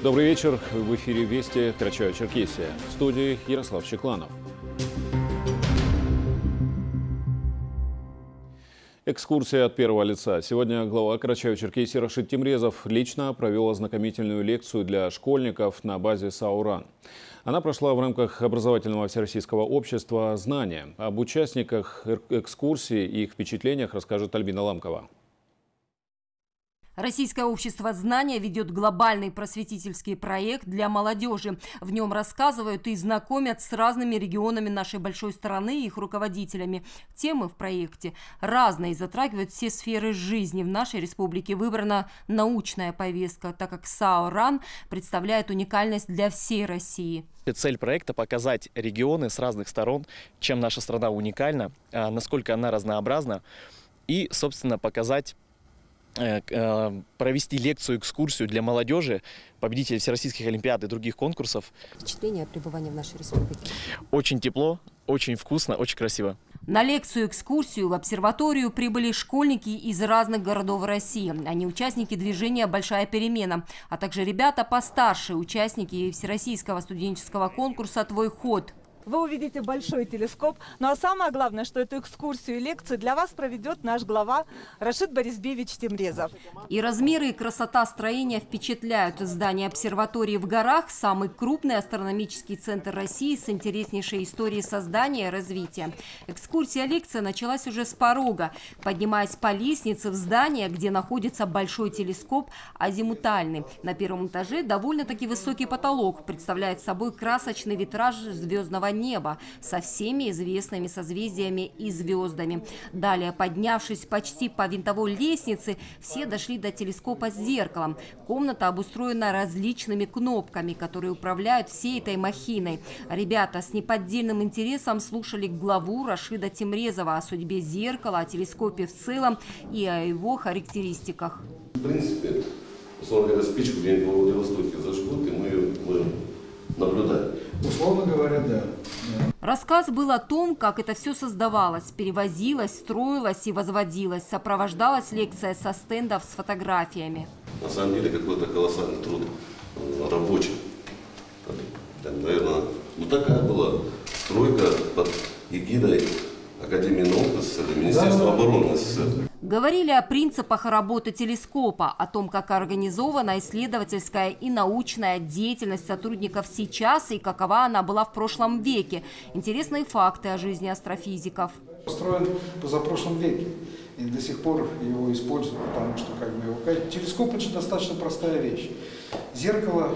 Добрый вечер. В эфире «Вести» Карачаево-Черкесия. В студии Ярослав Щекланов. Экскурсия от первого лица. Сегодня глава Карачаево-Черкесии Рашид Тимрезов лично провел ознакомительную лекцию для школьников на базе «Сауран». Она прошла в рамках образовательного всероссийского общества «Знания». Об участниках экскурсии и их впечатлениях расскажет Альбина Ламкова. Российское общество знания ведет глобальный просветительский проект для молодежи. В нем рассказывают и знакомят с разными регионами нашей большой страны и их руководителями. Темы в проекте разные, затрагивают все сферы жизни. В нашей республике выбрана научная повестка, так как САО РАН представляет уникальность для всей России. Цель проекта – показать регионы с разных сторон, чем наша страна уникальна, а, насколько она разнообразна, и, собственно, показать провести лекцию, экскурсию для молодежи, победителей всероссийских олимпиад и других конкурсов. Впечатление от пребывания в нашей республике? Очень тепло, очень вкусно, очень красиво. На лекцию-экскурсию в обсерваторию прибыли школьники из разных городов России. Они участники движения «Большая перемена», а также ребята постарше, участники всероссийского студенческого конкурса «Твой ход» вы увидите большой телескоп. Ну а самое главное, что эту экскурсию и лекцию для вас проведет наш глава Рашид Борисбевич Темрезов. И размеры и красота строения впечатляют. Здание обсерватории в горах – самый крупный астрономический центр России с интереснейшей историей создания и развития. Экскурсия-лекция началась уже с порога. Поднимаясь по лестнице в здание, где находится большой телескоп азимутальный. На первом этаже довольно-таки высокий потолок представляет собой красочный витраж звездного неба со всеми известными созвездиями и звездами. Далее, поднявшись почти по винтовой лестнице, все дошли до телескопа с зеркалом. Комната обустроена различными кнопками, которые управляют всей этой махиной. Ребята с неподдельным интересом слушали главу Рашида Тимрезова о судьбе зеркала, о телескопе в целом и о его характеристиках. В принципе, условно говоря, спичку где-нибудь в Владивостоке зажгут, и мы будем наблюдать. Условно говоря, да. Рассказ был о том, как это все создавалось, перевозилось, строилось и возводилось. Сопровождалась лекция со стендов с фотографиями. На самом деле какой-то колоссальный труд э, рабочий. Наверное, ну такая была стройка под эгидой Академии наук СССР и Министерства да, обороны СССР. Говорили о принципах работы телескопа, о том, как организована исследовательская и научная деятельность сотрудников сейчас и какова она была в прошлом веке. Интересные факты о жизни астрофизиков. Построен позапрошлом веке и до сих пор его используют, потому что как бы его... телескоп это же достаточно простая вещь. Зеркало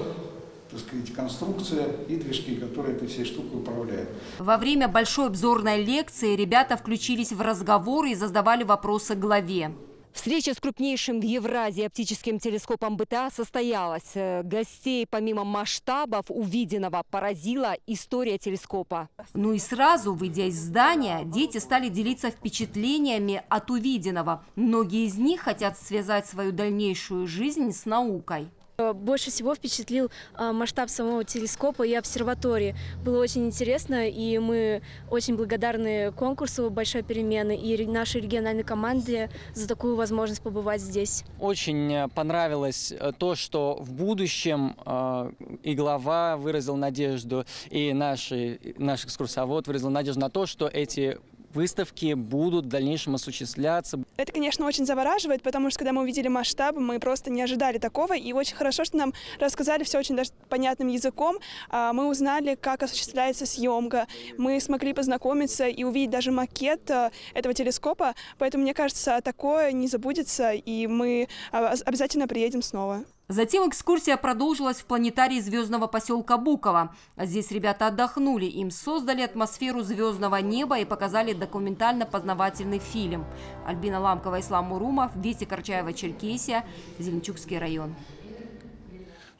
так сказать, конструкция и движки, которые этой всей штукой управляют. Во время большой обзорной лекции ребята включились в разговор и задавали вопросы главе. Встреча с крупнейшим в Евразии оптическим телескопом БТА состоялась. Э, гостей помимо масштабов увиденного поразила история телескопа. Ну и сразу, выйдя из здания, дети стали делиться впечатлениями от увиденного. Многие из них хотят связать свою дальнейшую жизнь с наукой. Больше всего впечатлил а, масштаб самого телескопа и обсерватории. Было очень интересно, и мы очень благодарны конкурсу «Большой перемены» и нашей региональной команде за такую возможность побывать здесь. Очень э, понравилось э, то, что в будущем э, и глава выразил надежду, и наш, наш экскурсовод выразил надежду на то, что эти выставки будут в дальнейшем осуществляться. Это, конечно, очень завораживает, потому что когда мы увидели масштаб, мы просто не ожидали такого. И очень хорошо, что нам рассказали все очень даже понятным языком. А, мы узнали, как осуществляется съемка. Мы смогли познакомиться и увидеть даже макет а, этого телескопа. Поэтому, мне кажется, такое не забудется, и мы а, обязательно приедем снова. Затем экскурсия продолжилась в планетарии звездного поселка Буково. Здесь ребята отдохнули, им создали атмосферу звездного неба и показали документально-познавательный фильм. Альбина Ламкова, Ислам Мурумов, Вести Корчаева, Черкесия, Зеленчукский район.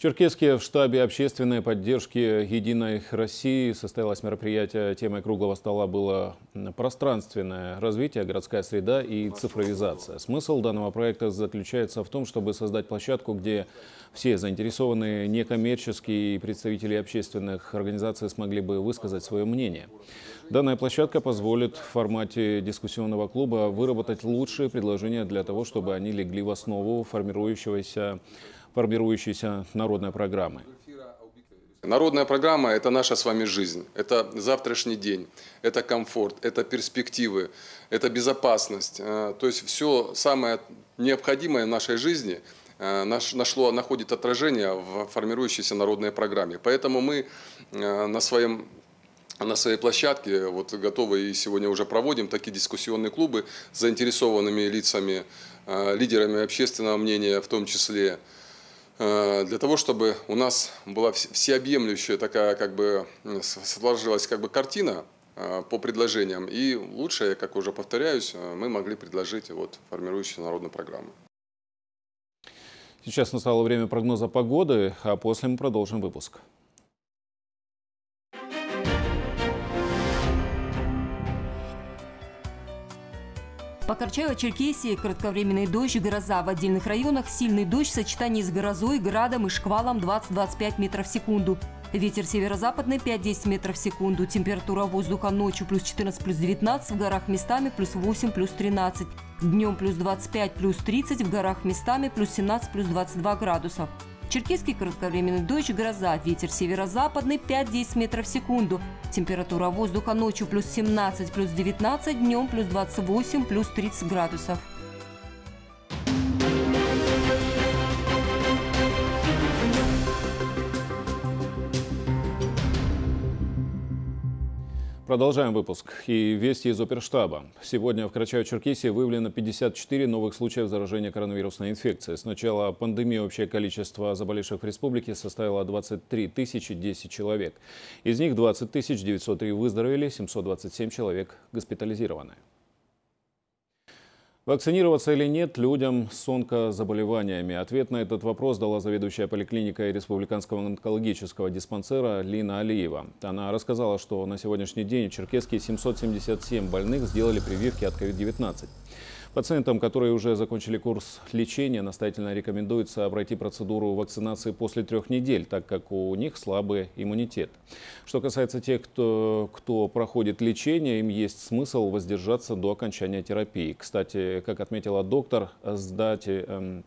Черкеске в штабе общественной поддержки «Единой России» состоялось мероприятие. Темой круглого стола было пространственное развитие, городская среда и цифровизация. Смысл данного проекта заключается в том, чтобы создать площадку, где все заинтересованные некоммерческие представители общественных организаций смогли бы высказать свое мнение. Данная площадка позволит в формате дискуссионного клуба выработать лучшие предложения для того, чтобы они легли в основу формирующегося формирующейся народной программы. Народная программа – это наша с вами жизнь, это завтрашний день, это комфорт, это перспективы, это безопасность. Э, то есть все самое необходимое в нашей жизни э, нашло, находит отражение в формирующейся народной программе. Поэтому мы э, на своем на своей площадке вот готовы и сегодня уже проводим такие дискуссионные клубы с заинтересованными лицами, лидерами общественного мнения в том числе, для того, чтобы у нас была всеобъемлющая такая, как бы, сложилась как бы картина э, по предложениям. И лучше, как уже повторяюсь, э, мы могли предложить вот формирующую народную программу. Сейчас настало время прогноза погоды, а после мы продолжим выпуск. По Карчаево-Черкесии кратковременный дождь, гроза. В отдельных районах сильный дождь в сочетании с грозой, градом и шквалом 20-25 метров в секунду. Ветер северо-западный 5-10 метров в секунду. Температура воздуха ночью плюс 14, плюс 19, в горах местами плюс 8, плюс 13. Днем плюс 25, плюс 30, в горах местами плюс 17, плюс 22 градусов. Черкесский кратковременный дождь, гроза, ветер северо-западный 5-10 метров в секунду. Температура воздуха ночью плюс 17, плюс 19, днем плюс 28, плюс 30 градусов. Продолжаем выпуск. И вести из оперштаба. Сегодня в Карачаево-Черкесии выявлено 54 новых случаев заражения коронавирусной инфекцией. С начала пандемии общее количество заболевших в республике составило 23 тысячи 10 человек. Из них 20 тысяч 903 выздоровели, 727 человек госпитализированы. Вакцинироваться или нет людям с онкозаболеваниями? Ответ на этот вопрос дала заведующая поликлиникой Республиканского онкологического диспансера Лина Алиева. Она рассказала, что на сегодняшний день в Черкеске 777 больных сделали прививки от COVID-19. Пациентам, которые уже закончили курс лечения, настоятельно рекомендуется пройти процедуру вакцинации после трех недель, так как у них слабый иммунитет. Что касается тех, кто, кто проходит лечение, им есть смысл воздержаться до окончания терапии. Кстати, как отметила доктор, сдать эм,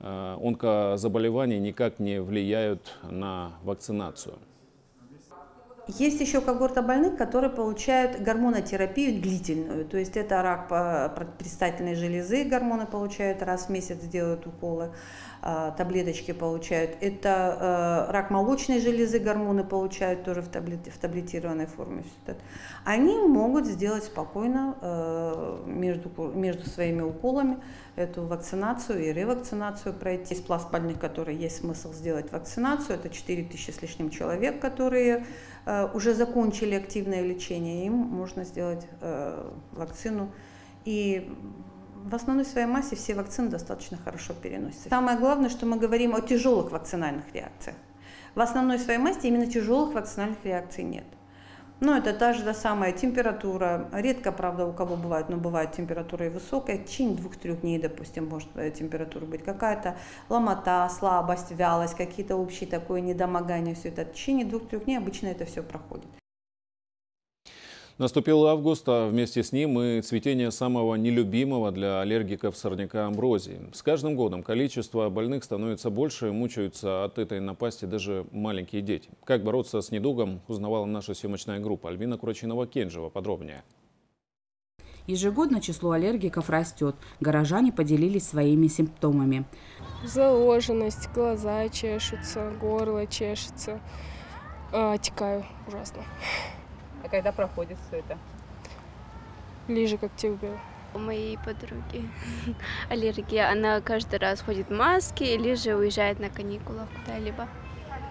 э, онкозаболевания никак не влияют на вакцинацию. Есть еще когорта больных, которые получают гормонотерапию длительную. То есть это рак предстательной железы, гормоны получают раз в месяц, делают уколы, а, таблеточки получают. Это э, рак молочной железы, гормоны получают тоже в, таблет, в таблетированной форме. Они могут сделать спокойно э, между, между своими уколами эту вакцинацию и ревакцинацию пройти. Есть пласт больных, которые есть смысл сделать вакцинацию. Это 4 тысячи с лишним человек, которые Э, уже закончили активное лечение, им можно сделать э, вакцину. И в основной своей массе все вакцины достаточно хорошо переносятся. Самое главное, что мы говорим о тяжелых вакцинальных реакциях. В основной своей массе именно тяжелых вакцинальных реакций нет. Ну, это та же самая температура. Редко, правда, у кого бывает, но бывает температура и высокая. В течение двух-трех дней, допустим, может э, температура быть какая-то ломота, слабость, вялость, какие-то общие такое недомогание. Все это в течение двух-трех дней обычно это все проходит. Наступил август, а вместе с ним и цветение самого нелюбимого для аллергиков сорняка амброзии. С каждым годом количество больных становится больше, мучаются от этой напасти даже маленькие дети. Как бороться с недугом, узнавала наша съемочная группа. Альвина Курачинова-Кенжева. Подробнее. Ежегодно число аллергиков растет. Горожане поделились своими симптомами. Заложенность, глаза чешутся, горло чешется. А, отекаю ужасно. А когда проходит все это? Ближе к октябрю. У моей подруги аллергия. Она каждый раз ходит в маске или же уезжает на каникулах куда-либо.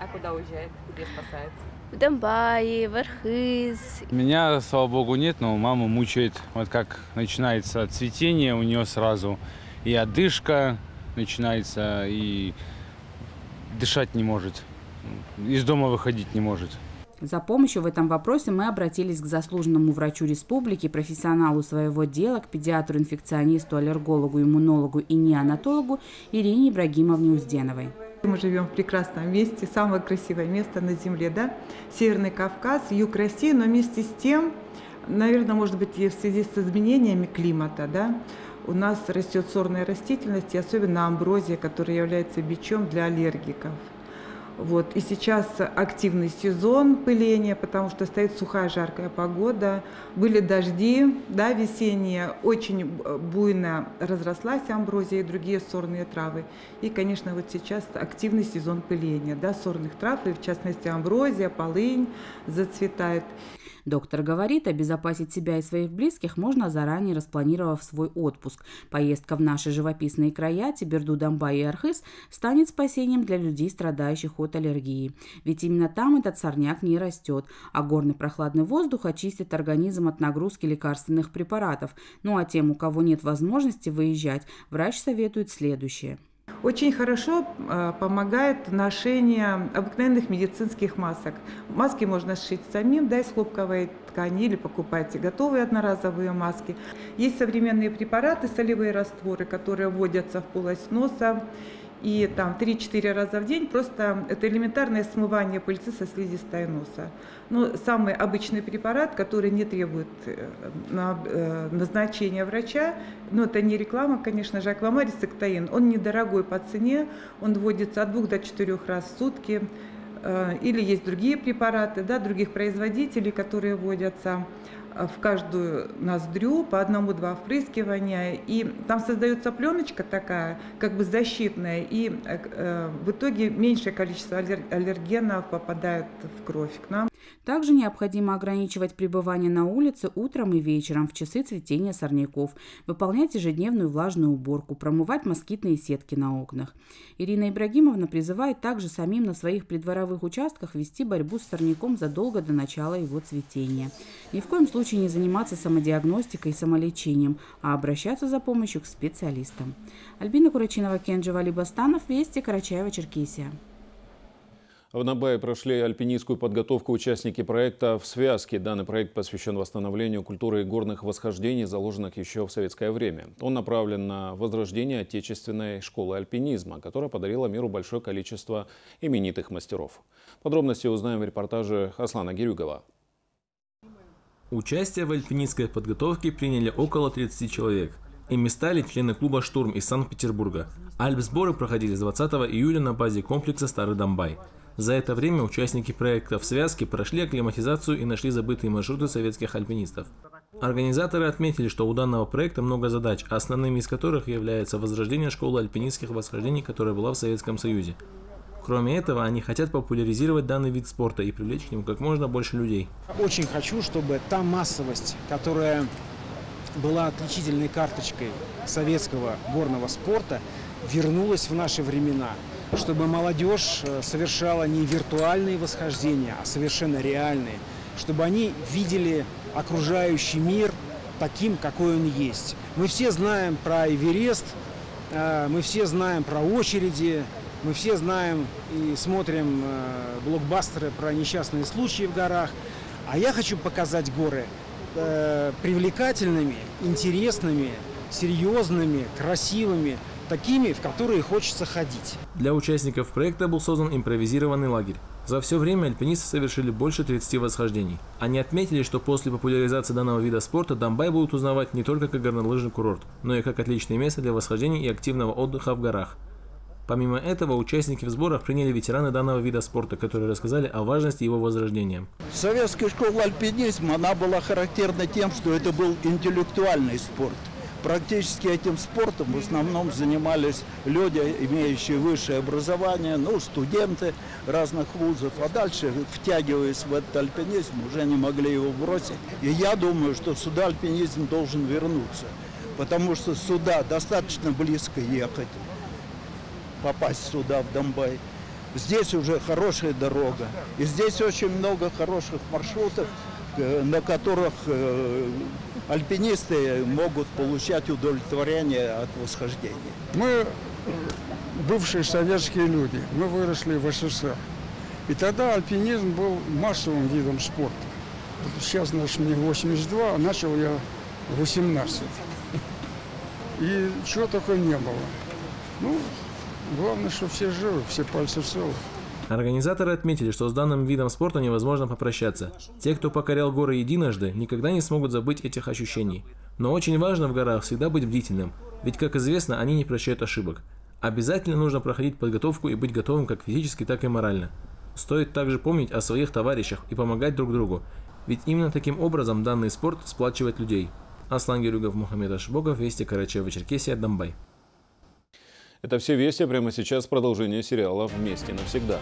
А куда уезжает? Где спасается? В Донбайе, в Архыз. Меня, слава богу, нет, но мама мучает. Вот как начинается цветение, у нее сразу и одышка начинается, и дышать не может. Из дома выходить не может. За помощью в этом вопросе мы обратились к заслуженному врачу республики, профессионалу своего дела, к педиатру-инфекционисту, аллергологу, иммунологу и неонатологу Ирине Ибрагимовне Узденовой. Мы живем в прекрасном месте, самое красивое место на Земле, да? Северный Кавказ, юг России, но вместе с тем, наверное, может быть, и в связи с изменениями климата, да, у нас растет сорная растительность, и особенно амброзия, которая является бичом для аллергиков. Вот. И сейчас активный сезон пыления, потому что стоит сухая жаркая погода. Были дожди да, весенние, очень буйно разрослась амброзия и другие сорные травы. И, конечно, вот сейчас активный сезон пыления да, сорных трав, и в частности амброзия, полынь зацветает. Доктор говорит, обезопасить себя и своих близких можно заранее распланировав свой отпуск. Поездка в наши живописные края, Тиберду, Донбай и Архыз, станет спасением для людей, страдающих от аллергии. Ведь именно там этот сорняк не растет, а горный прохладный воздух очистит организм от нагрузки лекарственных препаратов. Ну а тем, у кого нет возможности выезжать, врач советует следующее – очень хорошо э, помогает ношение обыкновенных медицинских масок. Маски можно сшить самим, да, из хлопковой ткани или покупайте готовые одноразовые маски. Есть современные препараты, солевые растворы, которые вводятся в полость носа и там 3-4 раза в день просто это элементарное смывание пыльцы со слизистой носа. Ну, самый обычный препарат, который не требует э, э, назначения врача, но это не реклама, конечно же, аквамарис сектаин. Он недорогой по цене, он вводится от 2 до 4 раз в сутки. Э, или есть другие препараты, да, других производителей, которые вводятся в каждую ноздрю по одному-два впрыскивания, и там создается пленочка такая, как бы защитная, и э, в итоге меньшее количество аллергенов попадает в кровь к нам. Также необходимо ограничивать пребывание на улице утром и вечером в часы цветения сорняков, выполнять ежедневную влажную уборку, промывать москитные сетки на окнах. Ирина Ибрагимовна призывает также самим на своих придворовых участках вести борьбу с сорняком задолго до начала его цветения. Ни в коем случае не заниматься самодиагностикой и самолечением, а обращаться за помощью к специалистам. Альбина Курачинова, Кенджи Валибастанов, Вести, Карачаева-Черкесия. В Набае прошли альпинистскую подготовку участники проекта в связке. Данный проект посвящен восстановлению культуры горных восхождений, заложенных еще в советское время. Он направлен на возрождение отечественной школы альпинизма, которая подарила миру большое количество именитых мастеров. Подробности узнаем в репортаже Аслана Гирюгова. Участие в альпинистской подготовке приняли около 30 человек. Ими стали члены клуба «Штурм» из Санкт-Петербурга. Альп-сборы проходили с 20 июля на базе комплекса «Старый Домбай». За это время участники проекта в связке прошли акклиматизацию и нашли забытые маршруты советских альпинистов. Организаторы отметили, что у данного проекта много задач, основными из которых является возрождение школы альпинистских восхождений, которая была в Советском Союзе. Кроме этого, они хотят популяризировать данный вид спорта и привлечь к нему как можно больше людей. Очень хочу, чтобы та массовость, которая была отличительной карточкой советского горного спорта, вернулась в наши времена – чтобы молодежь э, совершала не виртуальные восхождения, а совершенно реальные, чтобы они видели окружающий мир таким, какой он есть. Мы все знаем про Эверест, э, мы все знаем про очереди, мы все знаем и смотрим э, блокбастеры про несчастные случаи в горах. А я хочу показать горы привлекательными, интересными, серьезными, красивыми, такими, в которые хочется ходить. Для участников проекта был создан импровизированный лагерь. За все время альпинисты совершили больше 30 восхождений. Они отметили, что после популяризации данного вида спорта Домбай будут узнавать не только как горнолыжный курорт, но и как отличное место для восхождений и активного отдыха в горах. Помимо этого, участники в сборах приняли ветераны данного вида спорта, которые рассказали о важности его возрождения. Советская школа альпинизма, она была характерна тем, что это был интеллектуальный спорт. Практически этим спортом в основном занимались люди, имеющие высшее образование, ну, студенты разных вузов, а дальше, втягиваясь в этот альпинизм, уже не могли его бросить. И я думаю, что сюда альпинизм должен вернуться, потому что сюда достаточно близко ехать, попасть сюда, в Донбай. Здесь уже хорошая дорога, и здесь очень много хороших маршрутов, на которых э, альпинисты могут получать удовлетворение от восхождения. Мы бывшие советские люди, мы выросли в СССР. И тогда альпинизм был массовым видом спорта. Сейчас, значит, мне 82, а начал я 18. И чего только не было. Ну, главное, что все живы, все пальцы целы. Организаторы отметили, что с данным видом спорта невозможно попрощаться. Те, кто покорял горы единожды, никогда не смогут забыть этих ощущений. Но очень важно в горах всегда быть бдительным, ведь, как известно, они не прощают ошибок. Обязательно нужно проходить подготовку и быть готовым как физически, так и морально. Стоит также помнить о своих товарищах и помогать друг другу, ведь именно таким образом данный спорт сплачивает людей. Аслан Герюгов, Мухаммед Ашбогов, Вести, Карачаево-Черкесия, Домбай. Это все вести. Прямо сейчас продолжение сериала «Вместе навсегда».